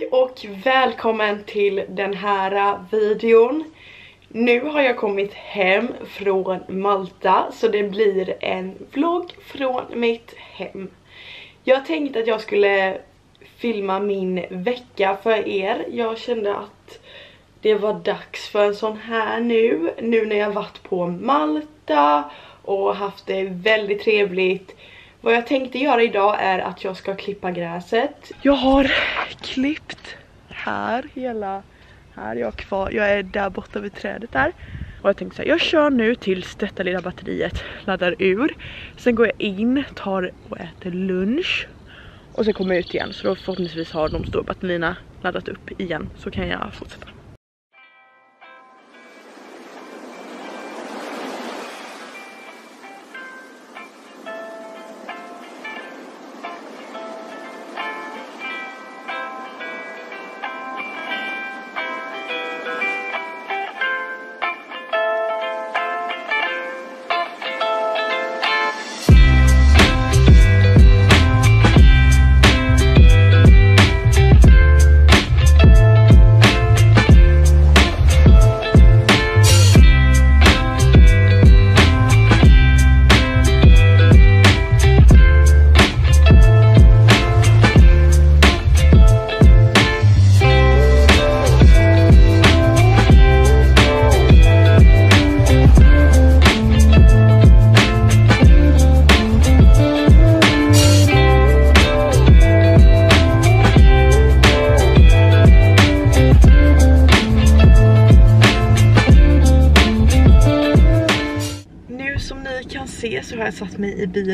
Hej och välkommen till den här videon. Nu har jag kommit hem från Malta så det blir en vlogg från mitt hem. Jag tänkte att jag skulle filma min vecka för er. Jag kände att det var dags för en sån här nu. Nu när jag varit på Malta och haft det väldigt trevligt. Vad jag tänkte göra idag är att jag ska klippa gräset. Jag har klippt här hela här jag kvar. Jag är där borta vid trädet där. Och jag tänkte så här, jag kör nu tills detta lilla batteriet laddar ur. Sen går jag in, tar och äter lunch. Och sen kommer jag ut igen så då förhoppningsvis har de stora batterierna laddat upp igen så kan jag fortsätta.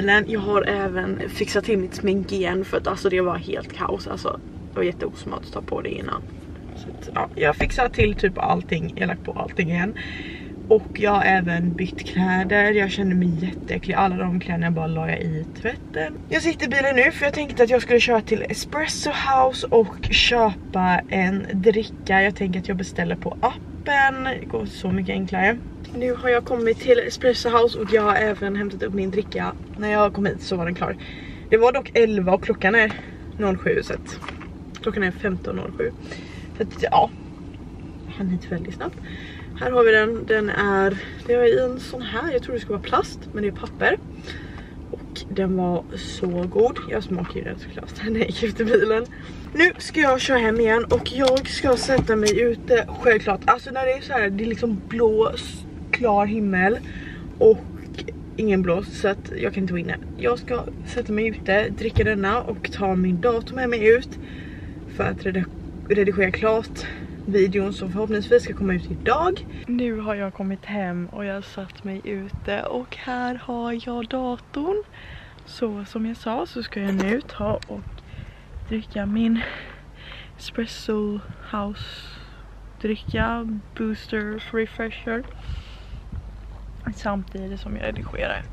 Bilen. Jag har även fixat till mitt smink igen för att alltså det var helt kaos. Alltså det var jätteosmart att ta på det innan. Så att, ja, jag har fixat till typ allting, jag har lagt på allting igen. Och jag har även bytt kläder, jag kände mig jätteäcklig. Alla de kläderna bara la jag i tvätten. Jag sitter i bilen nu för jag tänkte att jag skulle köra till Espresso House och köpa en dricka. Jag tänker att jag beställer på appen, det går så mycket enklare. Nu har jag kommit till Espresso House och jag har även hämtat upp min dricka. När jag kom hit så var den klar. Det var dock 11 och klockan är 07 så att klockan är 15.07. Så att ja, han hit väldigt snabbt. Här har vi den, den är, det är i en sån här, jag tror det ska vara plast men det är papper. Och den var så god, jag smakar ju den såklart när jag gick i bilen. Nu ska jag köra hem igen och jag ska sätta mig ute självklart. Alltså när det är så här, det är liksom blå klar himmel och ingen blåst så att jag kan inte vara inne. Jag ska sätta mig ute, dricka denna och ta min dator med mig ut för att redigera klart videon som förhoppningsvis ska komma ut idag. Nu har jag kommit hem och jag har satt mig ute och här har jag datorn. Så som jag sa så ska jag nu ta och dricka min espresso house dricka booster refresher samtidigt som jag redigerar.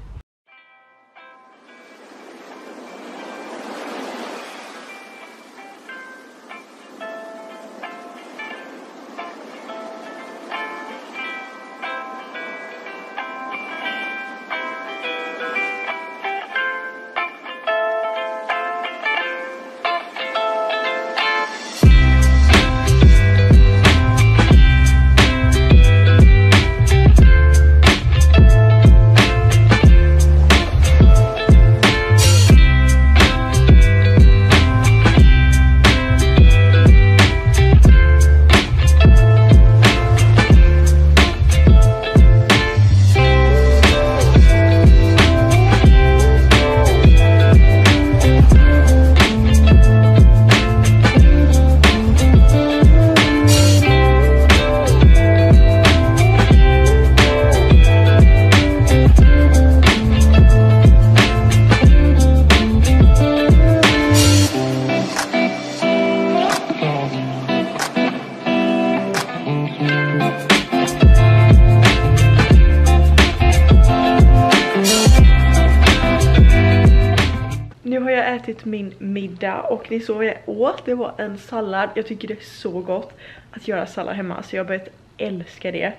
Middag och det är så jag åt. Det var en sallad. Jag tycker det är så gott att göra sallad hemma så jag har börjat älska det.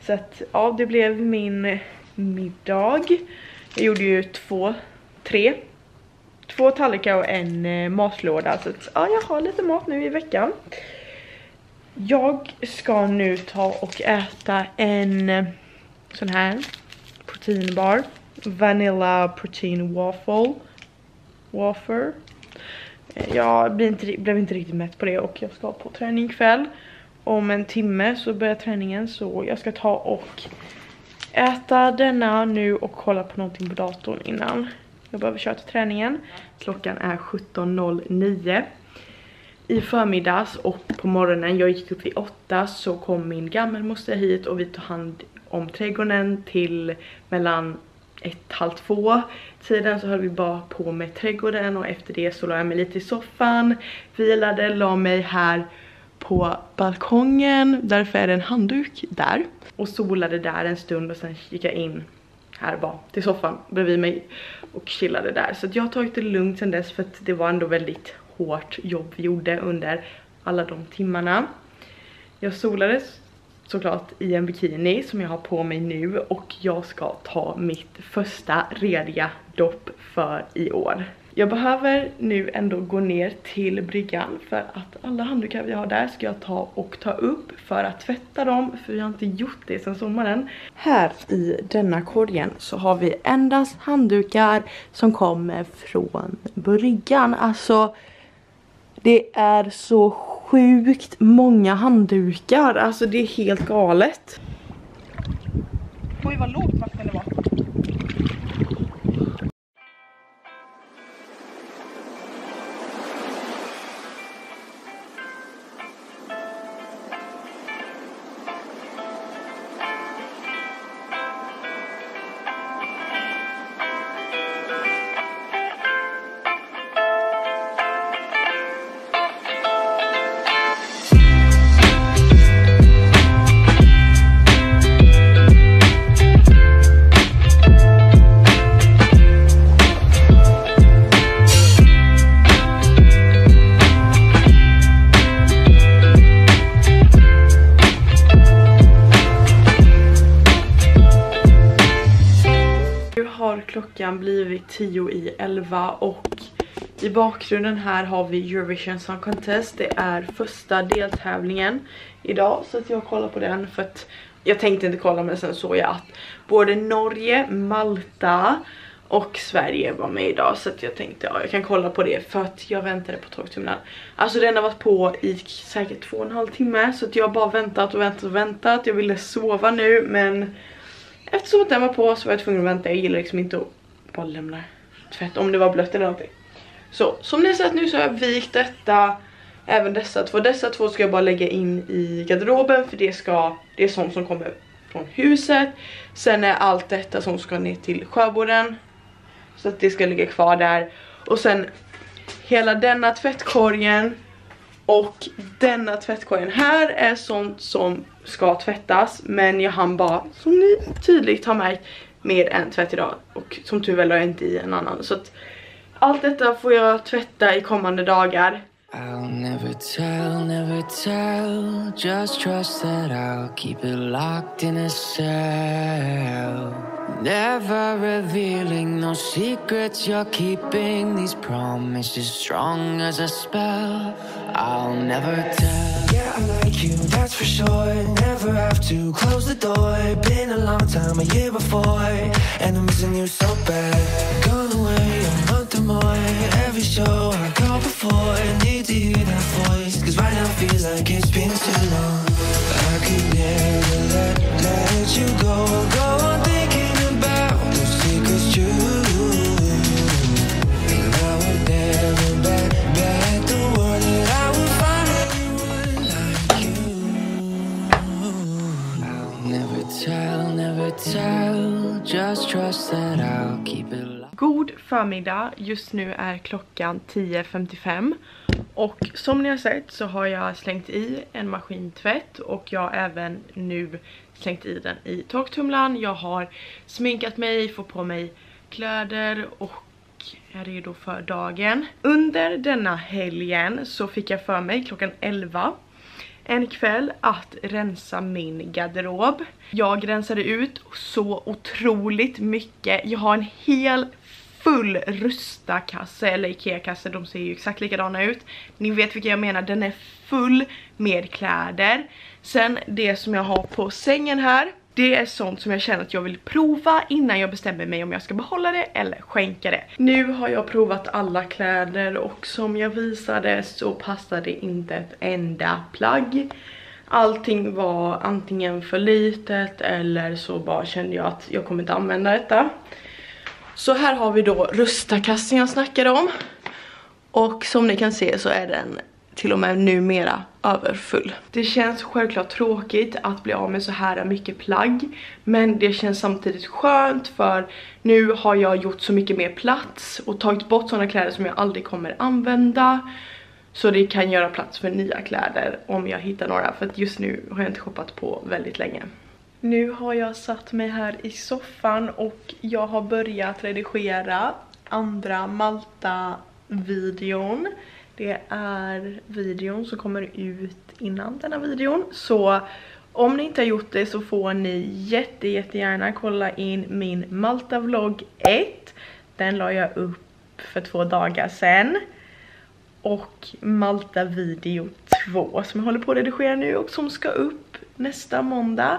Så att ja, det blev min middag. Jag gjorde ju två, tre, två tallrikar och en eh, matlåda. Så att, ja, jag har lite mat nu i veckan. Jag ska nu ta och äta en eh, sån här proteinbar. Vanilla protein waffle. Wafer. Eh, jag blev inte, blev inte riktigt mätt på det och jag ska på träning ikväll. Om en timme så börjar träningen så jag ska ta och äta denna nu och kolla på någonting på datorn innan. Jag behöver köra till träningen. Klockan är 17.09 i förmiddags och på morgonen, jag gick upp vid åtta så kom min gammelmoster hit och vi tog hand om trädgården till mellan ett, halv två tiden så höll vi bara på med trädgården och efter det så la jag mig lite i soffan, vilade, la mig här på balkongen, därför är det en handduk där. Och solade där en stund och sen gick jag in här bara till soffan bredvid mig och chillade där. Så jag har tagit det lugnt sen dess för att det var ändå väldigt hårt jobb vi gjorde under alla de timmarna. Jag solades såklart i en bikini som jag har på mig nu och jag ska ta mitt första rediga dopp för i år. Jag behöver nu ändå gå ner till bryggan för att alla handdukar vi har där ska jag ta och ta upp för att tvätta dem för vi har inte gjort det sedan sommaren. Här i denna korgen så har vi endast handdukar som kommer från bryggan. Alltså det är så sjukt många handdukar. Alltså det är helt galet. Oj vad lågt vatten det var. Klockan blivit 10 i 11 och i bakgrunden här har vi Eurovision Song Contest. Det är första deltävlingen idag så att jag kollar på den för att jag tänkte inte kolla men sen såg jag att både Norge, Malta och Sverige var med idag så att jag tänkte ja jag kan kolla på det för att jag väntade på torktumlaren. Alltså den har varit på i säkert två och en halv timme så att jag har bara väntat och väntat och väntat. Jag ville sova nu men eftersom att den var på så var jag tvungen att vänta. Jag gillar liksom inte att bara lämna tvätt om det var blött eller någonting. Så som ni har sett nu så har jag vikt detta även dessa två. Dessa två ska jag bara lägga in i garderoben för det ska det är sånt som kommer från huset. Sen är allt detta som ska ner till sjöborden så att det ska ligga kvar där och sen hela denna tvättkorgen och denna tvättkorgen här är sånt som ska tvättas men jag hann bara som ni tydligt har märkt med en tvätt idag. Och som tur väl har jag inte i en annan. Så att allt detta får jag tvätta i kommande dagar. I'll never tell, never tell. Just trust that I'll keep it locked in a cell. Never revealing no secrets you're keeping. These promises strong as a spell. I'll never tell. Like you, that's for sure. Never have to close the door. Been a long time, a year before And I'm missing you so bad. Gone away a month or more. Every show I go before Need to hear that voice. Cause right now feels like it's been too long. I could never let, let you go. Go förmiddag, just nu är klockan 10.55 och som ni har sett så har jag slängt i en maskintvätt och jag har även nu slängt i den i torktumlaren. Jag har sminkat mig, fått på mig kläder och är redo för dagen. Under denna helgen så fick jag för mig klockan 11 en kväll att rensa min garderob. Jag rensade ut så otroligt mycket. Jag har en hel full Rusta-kasse eller Ikea-kasse, de ser ju exakt likadana ut. Ni vet vilka jag menar, den är full med kläder. Sen det som jag har på sängen här, det är sånt som jag känner att jag vill prova innan jag bestämmer mig om jag ska behålla det eller skänka det. Nu har jag provat alla kläder och som jag visade så passade inte ett enda plagg. Allting var antingen för litet eller så bara kände jag att jag kommer inte använda detta. Så här har vi då Rustakassen jag snackade om. Och som ni kan se så är den till och med numera överfull. Det känns självklart tråkigt att bli av med så här mycket plagg. Men det känns samtidigt skönt för nu har jag gjort så mycket mer plats och tagit bort sådana kläder som jag aldrig kommer använda. Så det kan göra plats för nya kläder om jag hittar några för att just nu har jag inte shoppat på väldigt länge. Nu har jag satt mig här i soffan och jag har börjat redigera andra Malta-videon. Det är videon som kommer ut innan denna videon. Så om ni inte har gjort det så får ni jätte jättegärna kolla in min Malta-vlogg 1. Den la jag upp för två dagar sedan. Och Malta video 2 som jag håller på att redigera nu och som ska upp nästa måndag.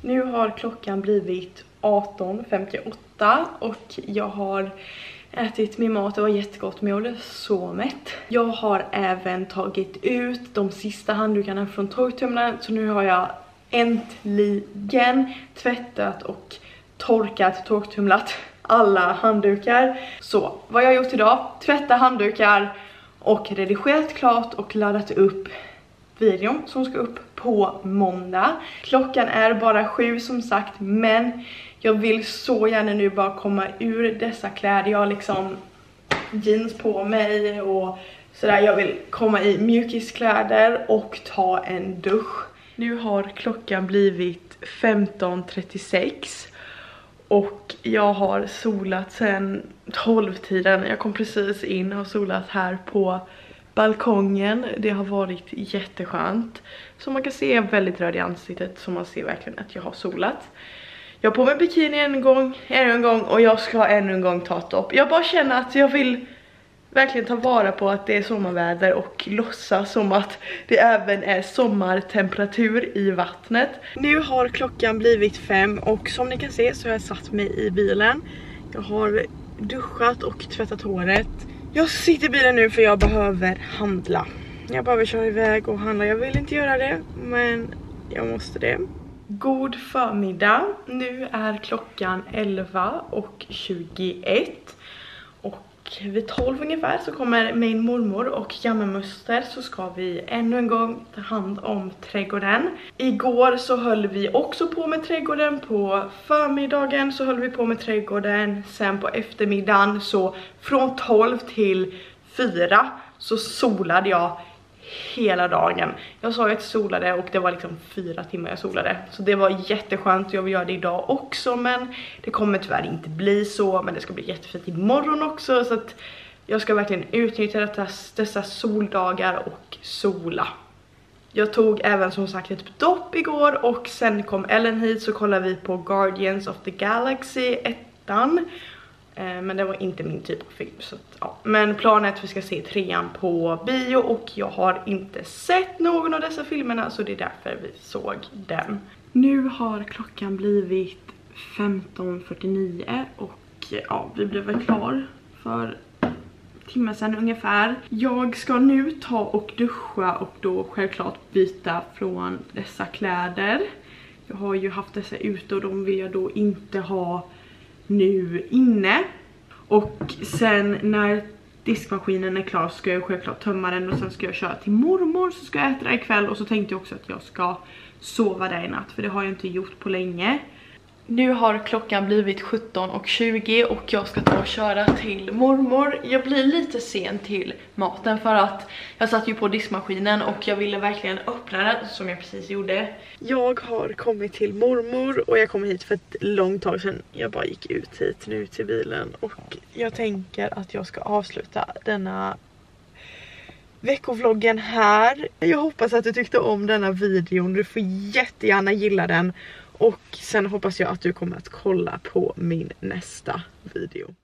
Nu har klockan blivit 18.58 och jag har ätit min mat, det var jättegott men jag blev så mätt. Jag har även tagit ut de sista handdukarna från torktumlaren så nu har jag äntligen tvättat och torkat, torktumlat alla handdukar. Så vad jag har gjort idag, tvätta handdukar och redigerat klart och laddat upp videon som ska upp på måndag. Klockan är bara sju som sagt men jag vill så gärna nu bara komma ur dessa kläder. Jag har liksom jeans på mig och sådär. Jag vill komma i mjukiskläder och ta en dusch. Nu har klockan blivit 15.36 och jag har solat sen 12-tiden. Jag kom precis in och har solat här på balkongen. Det har varit jätteskönt. Som man kan se är jag väldigt röd i ansiktet så man ser verkligen att jag har solat. Jag har på mig bikini en gång, ännu en gång och jag ska ännu en gång ta ett dopp. Jag bara känner att jag vill verkligen ta vara på att det är sommarväder och låtsas som att det även är sommartemperatur i vattnet. Nu har klockan blivit fem och som ni kan se så har jag satt mig i bilen. Jag har duschat och tvättat håret. Jag sitter i bilen nu för jag behöver handla. Jag behöver köra iväg och handla. Jag vill inte göra det men jag måste det. God förmiddag. Nu är klockan 11 och 21. Och vid 12 ungefär så kommer min mormor och jammemuster så ska vi ännu en gång ta hand om trädgården. Igår så höll vi också på med trädgården, på förmiddagen så höll vi på med trädgården, sen på eftermiddagen så från 12 till 4 så solade jag hela dagen. Jag sa att jag solade och det var liksom fyra timmar jag solade. Så det var jätteskönt, jag vill göra det idag också men det kommer tyvärr inte bli så. Men det ska bli jättefint imorgon också så att jag ska verkligen utnyttja detta, dessa soldagar och sola. Jag tog även som sagt ett dopp igår och sen kom Ellen hit så kollade vi på Guardians of the Galaxy ettan Eh, men det var inte min typ av film så att, ja. Men planen är att vi ska se trean på bio och jag har inte sett någon av dessa filmerna så det är därför vi såg den. Nu har klockan blivit 15.49 och ja, vi blev väl klar för timme sedan ungefär. Jag ska nu ta och duscha och då självklart byta från dessa kläder. Jag har ju haft dessa ute och de vill jag då inte ha nu inne. Och sen när diskmaskinen är klar så ska jag självklart tömma den och sen ska jag köra till mormor så ska jag äta där ikväll och så tänkte jag också att jag ska sova där i natt för det har jag inte gjort på länge. Nu har klockan blivit 17.20 och jag ska ta och köra till mormor. Jag blir lite sen till maten för att jag satt ju på diskmaskinen och jag ville verkligen öppna den som jag precis gjorde. Jag har kommit till mormor och jag kom hit för ett långt tag sedan. Jag bara gick ut hit nu till bilen och jag tänker att jag ska avsluta denna veckovloggen här. Jag hoppas att du tyckte om denna videon. Du får jättegärna gilla den och sen hoppas jag att du kommer att kolla på min nästa video.